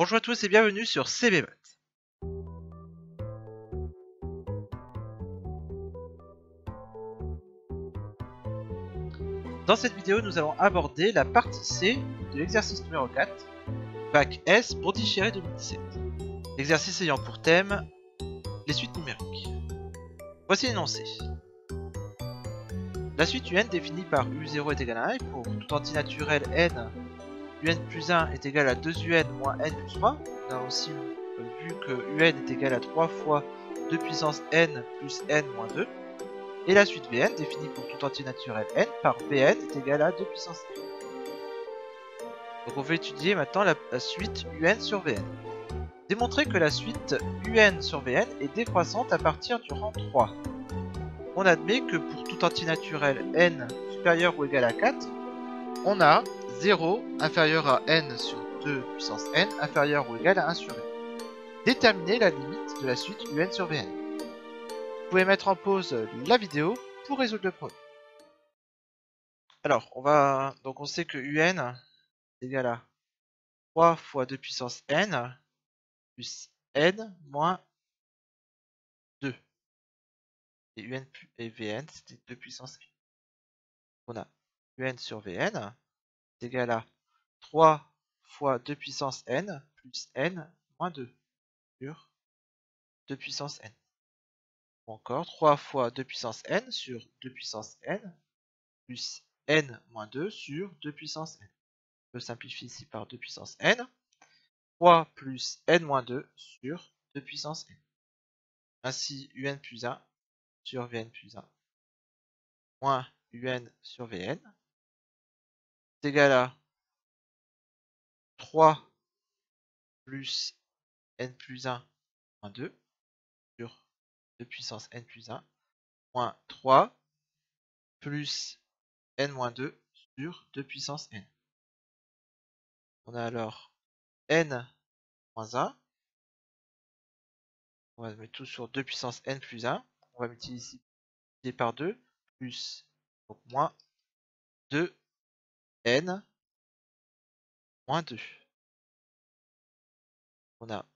Bonjour à tous et bienvenue sur CBMAT. Dans cette vidéo, nous allons aborder la partie C de l'exercice numéro 4, bac S pour digérer 2017. L'exercice ayant pour thème les suites numériques. Voici l'énoncé. La suite UN définie par U0 est égal à 1 et pour tout antinaturel n un plus 1 est égal à 2un moins n plus 3. On a aussi vu que un est égal à 3 fois 2 puissance n plus n moins 2. Et la suite Vn, définie pour tout entier naturel n, par Vn est égal à 2 puissance n. Donc on va étudier maintenant la, suite un sur Vn. Démontrer que la suite un sur Vn est décroissante à partir du rang 3. On admet que pour tout entier naturel n supérieur ou égal à 4, on a 0 inférieur à n sur 2 puissance n inférieur ou égal à 1 sur n. Déterminer la limite de la suite un sur vn. Vous pouvez mettre en pause la vidéo pour résoudre le problème. Alors, on va donc on sait que un est égal à 3 fois 2 puissance n plus n moins 2. Et un et vn c'était 2 puissance n. On a un sur vn est égal à 3 fois 2 puissance n plus n moins 2 sur 2 puissance n. Ou encore 3 fois 2 puissance n sur 2 puissance n plus n moins 2 sur 2 puissance n. On peut simplifier ici par 2 puissance n. 3 plus n moins 2 sur 2 puissance n. Ainsi, un plus 1 sur vn plus 1 moins un sur vn égal à 3 plus n plus 1 moins 2 sur 2 puissance n plus 1 moins 3 plus n moins 2 sur 2 puissance n. On a alors n moins 1. On va mettre tout sur 2 puissance n plus 1. On va multiplier par 2 plus donc moins 2 n moins 2. On a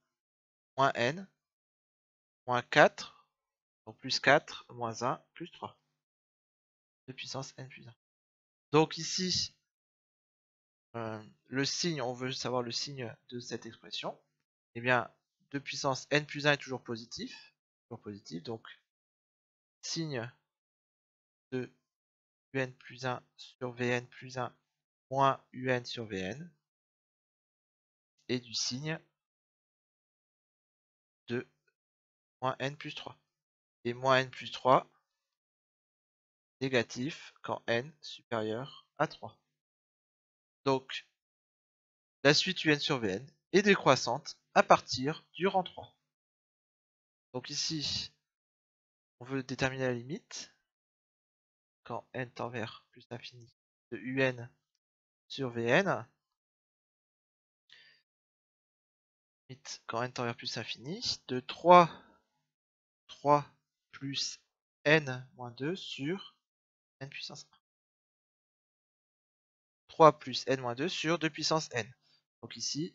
moins n, moins 4, donc plus 4, moins 1, plus 3. De puissance n plus 1. Donc ici, euh, le signe, on veut savoir le signe de cette expression. Eh bien, 2 puissance n plus 1 est toujours positif. Toujours positif, donc signe de un plus 1 sur vn plus 1 moins un sur vn et du signe de moins n plus 3. Et moins n plus 3 négatif quand n supérieur à 3. Donc, la suite un sur vn est décroissante à partir du rang 3. Donc ici, on veut déterminer la limite quand n tend vers plus l'infini de un sur Vn. quand n tend vers plus infini, de 3, 3 plus n moins 2 sur n puissance 1. 3 plus n moins 2 sur 2 puissance n. Donc ici,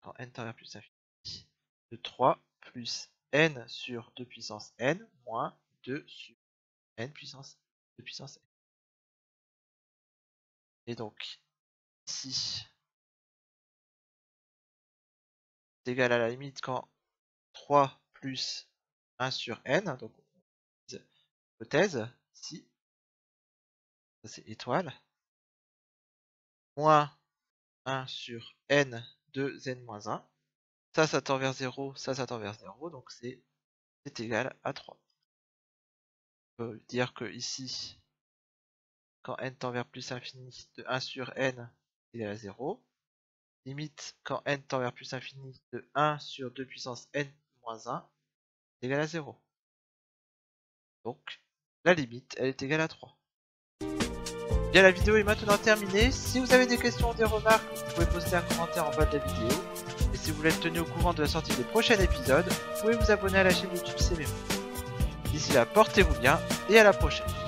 quand n tend vers plus infini, de 3 plus n sur 2 puissance n moins 2 sur n puissance 2 puissance n. Et donc, ici, c'est égal à la limite quand 3 plus 1 sur n, donc hypothèse, ici, ça c'est étoile, moins 1 sur n de n moins 1, ça, ça tend vers 0, ça, ça tend vers 0, donc c'est égal à 3. On peut dire que ici, quand n tend vers plus infini de 1 sur n égale à 0. Limite quand n tend vers plus infini de 1 sur 2 puissance n moins 1 égale à 0. Donc la limite elle est égale à 3. Bien la vidéo est maintenant terminée. Si vous avez des questions ou des remarques, vous pouvez poster un commentaire en bas de la vidéo. Et si vous voulez être tenu au courant de la sortie des prochains épisodes, vous pouvez vous abonner à la chaîne YouTube CBM. D'ici là, portez-vous bien et à la prochaine.